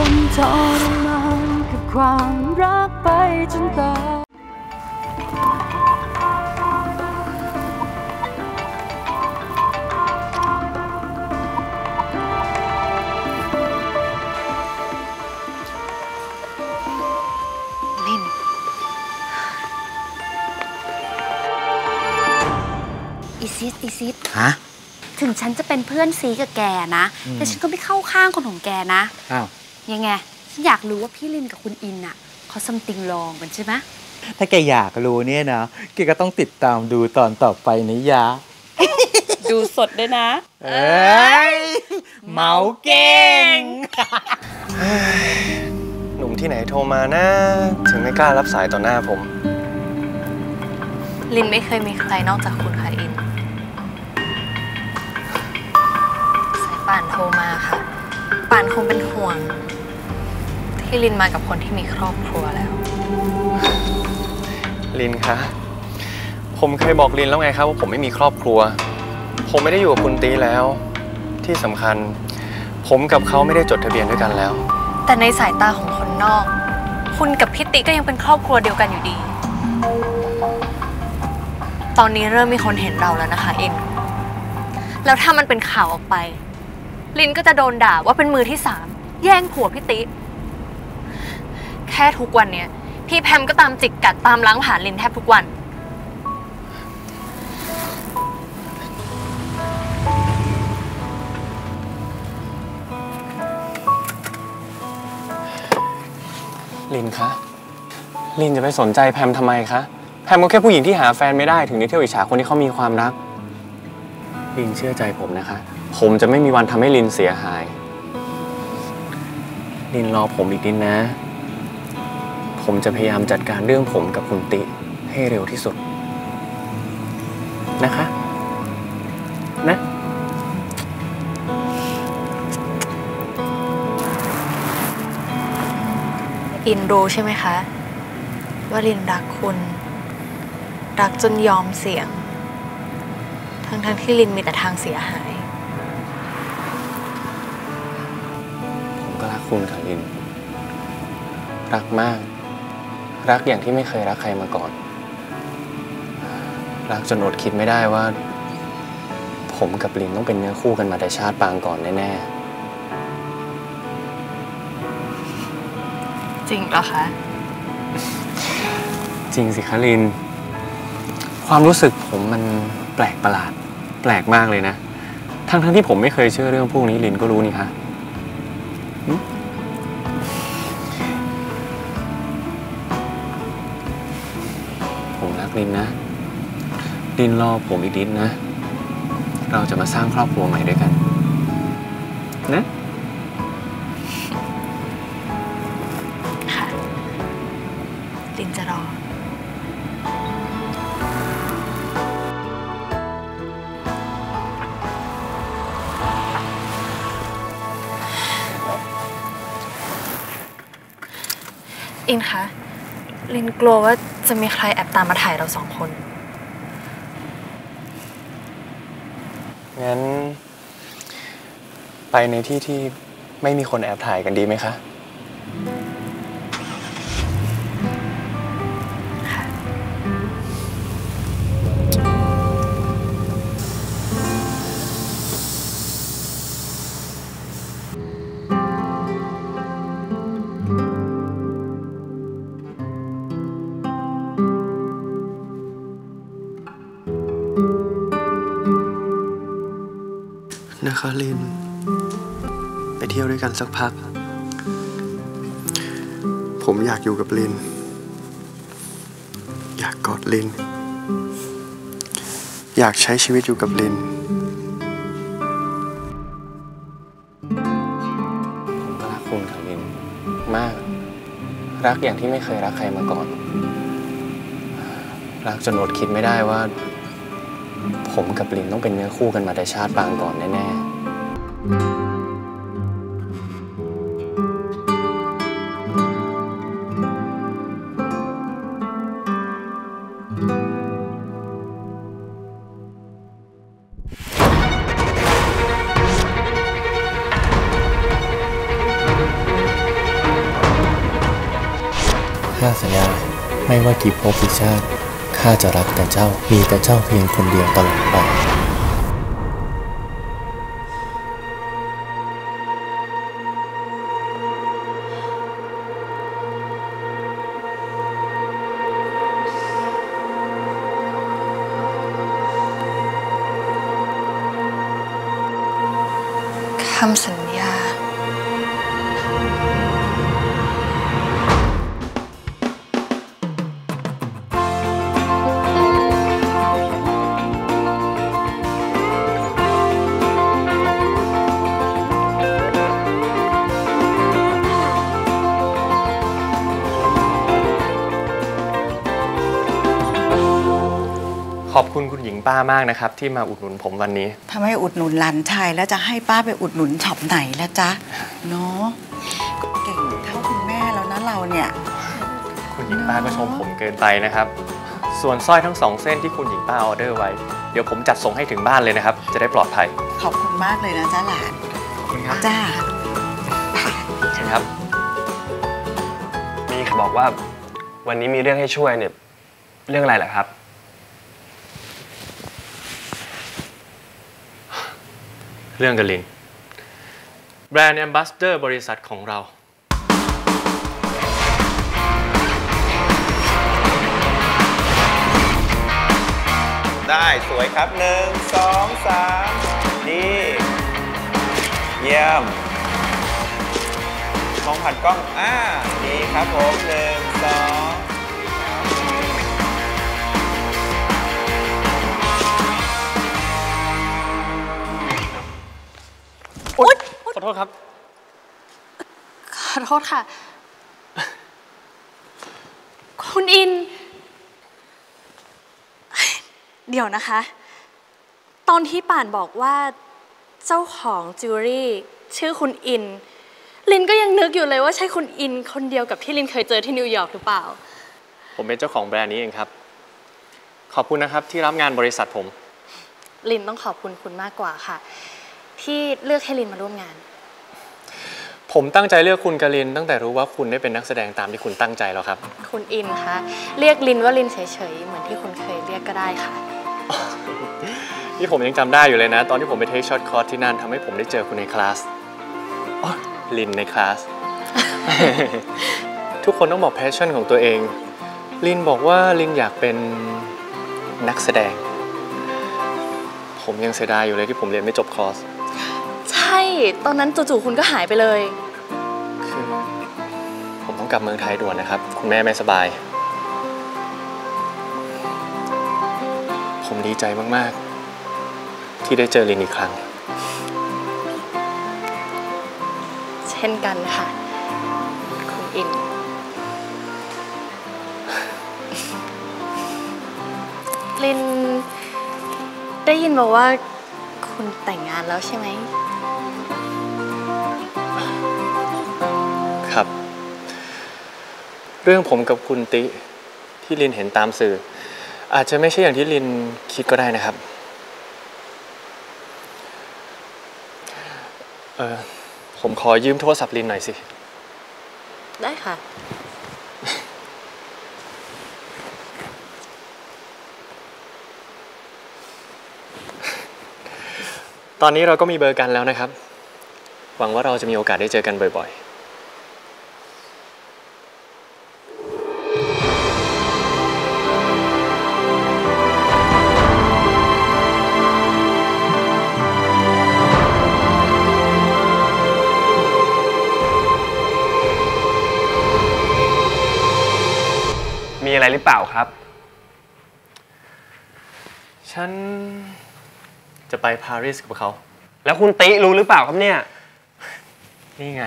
จนทรมานกับความรักไปจนตายลินอีซิสอีซิสฮะ ถึงฉันจะเป็นเพื่อนซีกับแกนะ แต่ฉันก็ไม่เข้าข้างคนของแกนะ อ้าว ยังไงฉันอยากรู้ว่าพี่ลินกับคุณอินอะเขาซัมติงลองกันใช่ไหมถ้าแกอยากรู้เนี่ยนะแกก็ต้องติดตามดูตอนต่อไปนะยะดูสดด้วยนะ เอ้ยเมาเก่ง หนุ่มที่ไหนโทรมานะ ถึงไม่กล้ารับสายต่อหน้าผม ลินไม่เคยมีใครนอกจากคุณค่ะอิน สายป่านโทรมาค่ะ ป่านคงเป็นห่วง ที่ลินมากับคนที่มีครอบครัวแล้ว ลินคะ ผมเคยบอกลินแล้วไงครับว่าผมไม่มีครอบครัว ผมไม่ได้อยู่กับคุณตีแล้ว ที่สำคัญ ผมกับเขาไม่ได้จดทะเบียนด้วยกันแล้ว แต่ในสายตาของคนนอก คุณกับพิติก็ยังเป็นครอบครัวเดียวกันอยู่ดี ตอนนี้เริ่มมีคนเห็นเราแล้วนะคะอินแล้วถ้ามันเป็นข่าวออกไป ลินก็จะโดนด่าว่าเป็นมือที่สามแย่งผัวพิติแค่ทุกวันเนี้ยพี่แพมก็ตามจิกกัดตามล้างผ่านลินแทบทุกวัน ลินคะ ลินจะไปสนใจแพมทำไมคะ แพมก็แค่ผู้หญิงที่หาแฟนไม่ได้ถึงได้เที่ยวอิจฉาคนที่เขามีความรัก ลินเชื่อใจผมนะคะ ผมจะไม่มีวันทำให้ลินเสียหาย ลินรอผมอีกนิดนะ ผมจะพยายามจัดการเรื่องผมกับคุณติให้เร็วที่สุด นะคะ นะอินรู้ใช่ไหมคะ ว่าลินรักคุณ รักจนยอมเสี่ยง ทั้งทั้งๆที่ลินมีแต่ทางเสียหาย ผมก็รักคุณค่ะลิน รักมาก รักอย่างที่ไม่เคยรักใครมาก่อน รักจนอดคิดไม่ได้ว่า ผมกับลินต้องเป็นเนื้อคู่กันมาแต่ชาติปางก่อนแน่จริงเหรอคะๆจริงสิคะลิน ความรู้สึกผมมันแปลกประหลาด แปลกมากเลยนะ ทั้งๆที่ผมไม่เคยเชื่อเรื่องพวกนี้ลินก็รู้นี่คะ ผมรักลินนะลินรอผมอีกนิดนะ เราจะมาสร้างครอบครัวใหม่ด้วยกัน นะค่ะลินจะรอ อินคะ ลินกลัวว่าจะมีใครแอบตามมาถ่ายเราสองคน งั้น ไปในที่ที่ไม่มีคนแอบถ่ายกันดีไหมคะ นะคะลิน ไปเที่ยวด้วยกันสักพัก ผมอยากอยู่กับลิน อยากกอดลิน อยากใช้ชีวิตอยู่กับลิน ผมก็รักคุณค่ะลิน มาก รักอย่างที่ไม่เคยรักใครมาก่อน รักจนอดคิดไม่ได้ว่า ผมกับลินต้องเป็นเนื้อคู่กันมาแต่ชาติปางก่อนแน่ๆอข้าสัญญาไม่ว่ากี่ภพกี่ชาติ ข้าจะรักแต่เจ้ามีแต่เจ้าเพียงคนเดียวตลอดไปคำสัญญา ขอบคุณคุณหญิงป้ามากนะครับ ที่มาอุดหนุนผมวันนี้ถ้าไม่อุดหนุนหลานชายแล้วจะให้ป้าไปอุดหนุนช็อปไหนละจ๊ะเนาะเก่งเท่าคุณแม่แล้วนะเราเนี่ย คุณหญิงป้าก็ชมผมเกินไปนะครับ ส่วนสร้อยทั้งสองเส้นที่คุณหญิงป้าออเดอร์ไว้ เดี๋ยวผมจัดส่งให้ถึงบ้านเลยนะครับ จะได้ปลอดภัย ขอบคุณมากเลยนะจ๊ะหลานขอบคุณครับจ้าเชิญครับมีบอกว่าวันนี้มีเรื่องให้ช่วยเนี่ยเรื่องอะไรเหรอครับ เรื่องกลินแบรนด์แอมบ s สเดอร์บริษัทของเราได้สวยครับหนึ่งสองสามดีเยี่ยมมองผ่านกล้องอ่าดีครับผมหนึ่งสอง อโทษครับ ขอโทษค่ะ คุณอิน เดี๋ยวนะคะ ตอนที่ป่านบอกว่าเจ้าของจิวเวลรี่ ชื่อคุณอิน ลินก็ยังนึกอยู่เลยว่าใช่คุณอิน คนเดียวกับที่ลินเคยเจอที่นิวยอร์กหรือเปล่า ผมเป็นเจ้าของแบรนด์นี้เองครับ ขอบคุณนะครับที่รับงานบริษัทผมลินต้องขอบคุณคุณมากกว่าค่ะ ที่เลือกให้ลินมาร่วมงาน ผมตั้งใจเลือกคุณลิน ตั้งแต่รู้ว่าคุณได้เป็นนักแสดงตามที่คุณตั้งใจแล้วครับ คุณอินคะเรียกลินว่าลินเฉยๆ เหมือนที่คุณเคยเรียกก็ได้ค่ะ นี่ผมยังจำได้อยู่เลยนะ ตอนที่ผมไป take short course ที่นั่นทำให้ผมได้เจอคุณในคลาสอ๋อลินในคลาส ทุกคนต้องบอก passion ของตัวเอง ลินบอกว่าลินอยากเป็นนักแสดง ผมยังเสียดายอยู่เลยที่ผมเรียนไม่จบคอร์สใช่ ตอนนั้นจู่ๆคุณก็หายไปเลย คือ ผมต้องกลับเมืองไทยด่วนนะครับ คุณแม่ไม่สบาย ผมดีใจมากๆ ที่ได้เจอลินอีกครั้ง เช่นกันค่ะ คุณอิน ลินได้ยินมาว่าคุณแต่งงานแล้วใช่ไหม รื่องผมกับคุณติที่ลินเห็นตามสื่อ อาจจะไม่ใช่อย่างที่ลินคิดก็ได้นะครับเออผมขอยืมโทรศัพท์ลินหน่อยสิ ได้ค่ะ ตอนนี้เราก็มีเบอร์กันแล้วนะครับ หวังว่าเราจะมีโอกาสได้เจอกันบ่อย อะไรหรือเปล่าครับ ฉันจะไปปารีสกับเขา แล้วคุณติรู้หรือเปล่าครับเนี่ย นี่ไง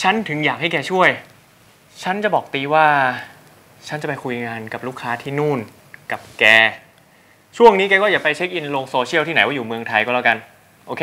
ฉันถึงอยากให้แกช่วย ฉันจะบอกตีว่า ฉันจะไปคุยงานกับลูกค้าที่นู่น กับแก ช่วงนี้แกก็อย่าไปเช็คอินลงโซเชียลที่ไหนว่าอยู่เมืองไทยก็แล้วกัน โอเค